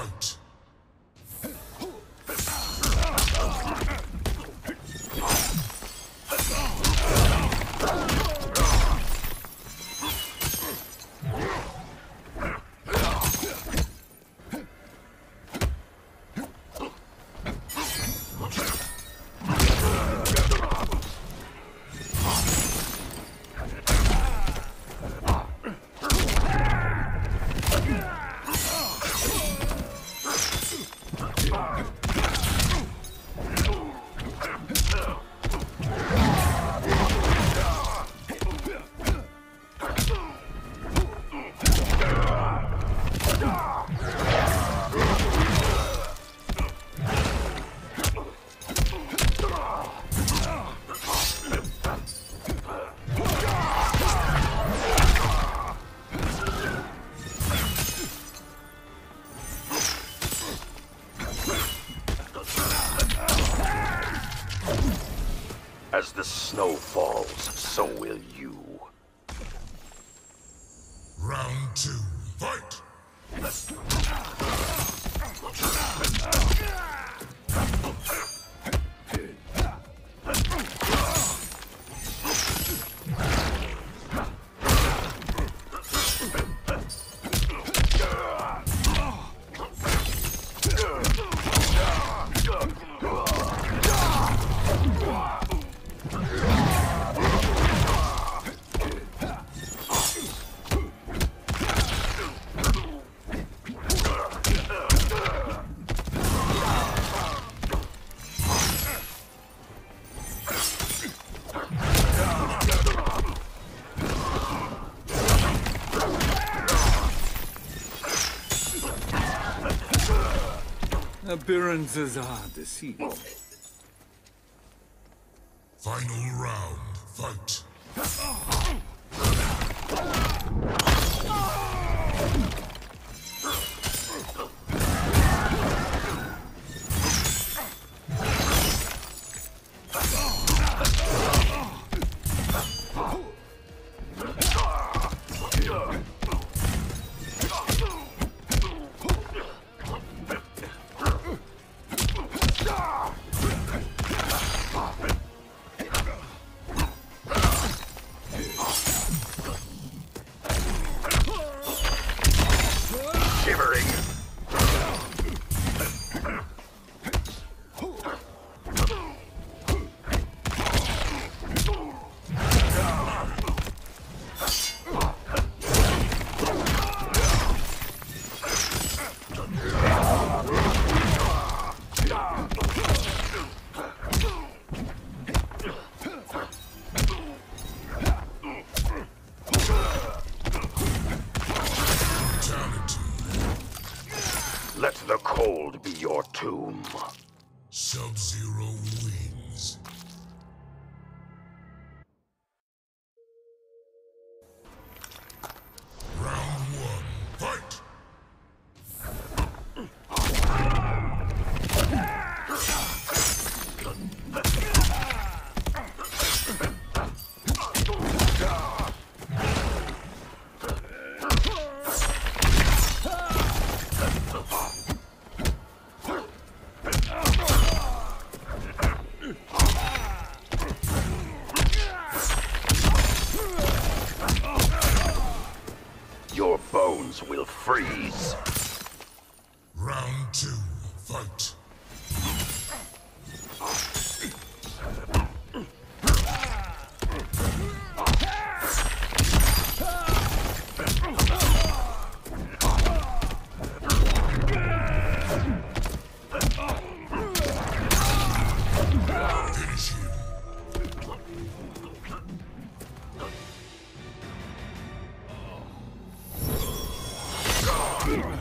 Fight. As the snow falls, so will you. Round two. Fight. Appearances are deceiving. Final round. Fight. Ah! Cold be your tomb. Sub-Zero wins. Bones will freeze. Round two. Fight. Yeah.